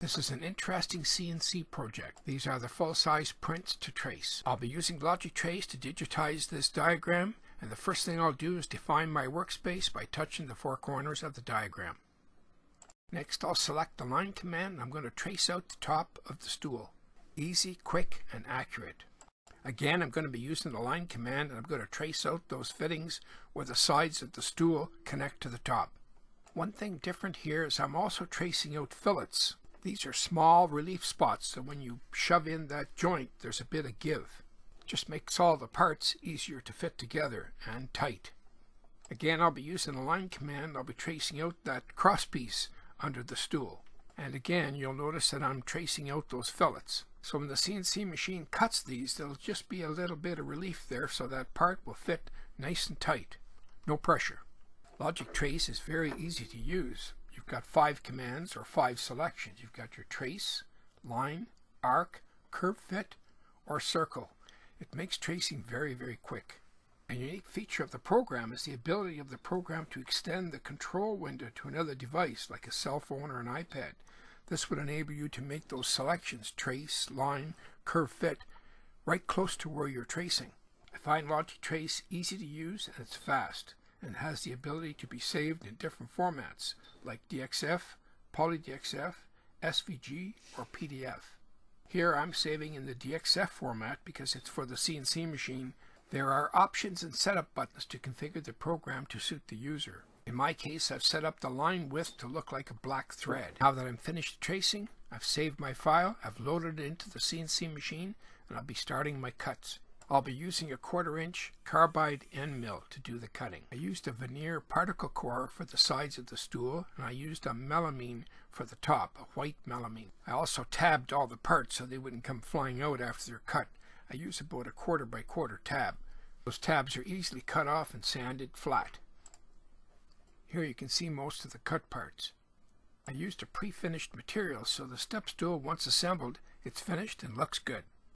This is an interesting CNC project. These are the full-size prints to trace. I'll be using Logic Trace to digitize this diagram and the first thing I'll do is define my workspace by touching the four corners of the diagram. Next I'll select the line command and I'm going to trace out the top of the stool. Easy, quick, and accurate. Again, I'm going to be using the line command and I'm going to trace out those fittings where the sides of the stool connect to the top. One thing different here is I'm also tracing out fillets. These are small relief spots, so when you shove in that joint, there's a bit of give. Just makes all the parts easier to fit together and tight. Again, I'll be using the line command. I'll be tracing out that crosspiece under the stool. And again, you'll notice that I'm tracing out those fillets. So when the CNC machine cuts these, there'll just be a little bit of relief there so that part will fit nice and tight. No pressure. Logic Trace is very easy to use. You've got five commands or five selections. You've got your trace, line, arc, curve fit, or circle. It makes tracing very, very quick. A unique feature of the program is the ability of the program to extend the control window to another device like a cell phone or an iPad. This would enable you to make those selections, trace, line, curve fit, right close to where you're tracing. I find Logic Trace easy to use and it's fast and has the ability to be saved in different formats like DXF, PolyDXF, SVG, or PDF. Here I'm saving in the DXF format because it's for the CNC machine. There are options and setup buttons to configure the program to suit the user. In my case, I've set up the line width to look like a black thread. Now that I'm finished tracing, I've saved my file, I've loaded it into the CNC machine, and I'll be starting my cuts. I'll be using a quarter inch carbide end mill to do the cutting. I used a veneer particle core for the sides of the stool and I used a melamine for the top, a white melamine. I also tabbed all the parts so they wouldn't come flying out after they're cut. I used about a quarter by quarter tab. Those tabs are easily cut off and sanded flat. Here you can see most of the cut parts. I used a pre-finished material so the step stool once assembled it's finished and looks good.